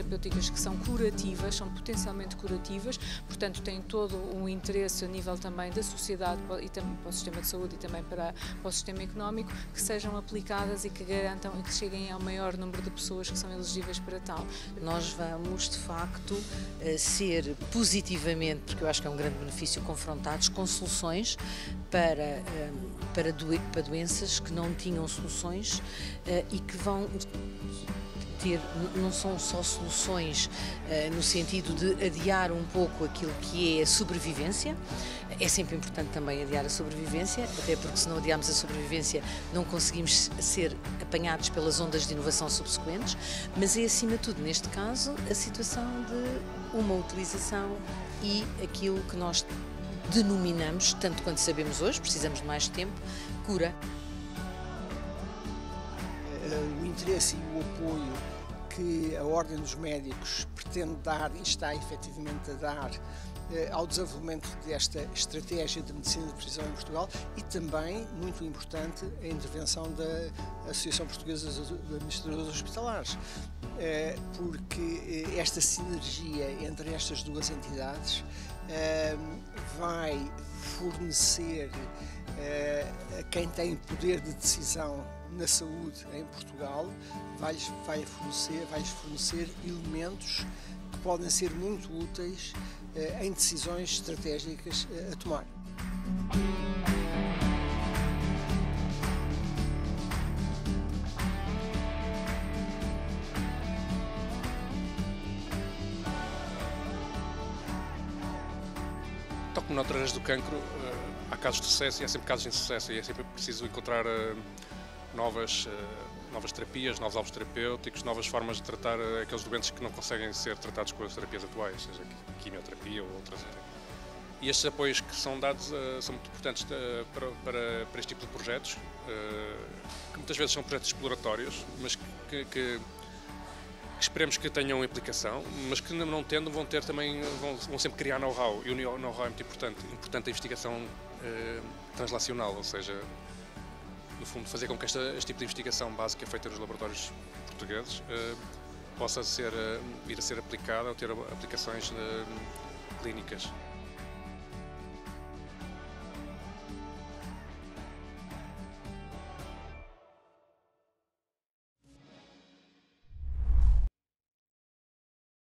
terapêuticas que são curativas, são potencialmente curativas, portanto têm todo um interesse a nível também da sociedade e também para o sistema de saúde e também para, para o sistema económico, que sejam aplicadas e que garantam e que cheguem ao maior número de pessoas que são elegíveis para tal. Nós vamos, de facto, eh, ser positivamente, porque eu acho que é um grande benefício, confrontados com soluções para, eh, para, doenças que não tinham soluções eh, e que vão ter, não são só soluções uh, no sentido de adiar um pouco aquilo que é a sobrevivência. É sempre importante também adiar a sobrevivência, até porque se não adiarmos a sobrevivência não conseguimos ser apanhados pelas ondas de inovação subsequentes, mas é acima de tudo, neste caso, a situação de uma utilização e aquilo que nós denominamos, tanto quanto sabemos hoje, precisamos de mais tempo, cura. Eh, o interesse e o apoio que a Ordem dos Médicos pretende dar e está efetivamente a dar eh, ao desenvolvimento desta estratégia de medicina de precisão em Portugal e também, muito importante, a intervenção da Associação Portuguesa de Administradores Hospitalares, eh, porque esta sinergia entre estas duas entidades vai fornecer quem tem poder de decisão na saúde em Portugal vai, vai, fornecer, vai fornecer elementos que podem ser muito úteis eh, em decisões estratégicas eh, a tomar. Noutras áreas do cancro, eh, há casos de sucesso e há sempre casos de insucesso e é sempre preciso encontrar novas, eh, novas terapias, novos alvos terapêuticos, novas formas de tratar eh, aqueles doentes que não conseguem ser tratados com as terapias atuais, seja quimioterapia ou outras. E estes apoios que são dados uh, são muito importantes uh, para, para, para, este tipo de projetos, uh, que muitas vezes são projetos exploratórios, mas que, que, esperemos que tenham implicação, mas que não tendo vão ter também, vão, vão sempre criar know-how, e o know-how é muito importante, importante a investigação translacional, ou seja, no fundo, fazer com que esta, este tipo de investigação básica feita nos laboratórios portugueses uh, possa ser, vir a ser aplicada ou ter aplicações uh, clínicas.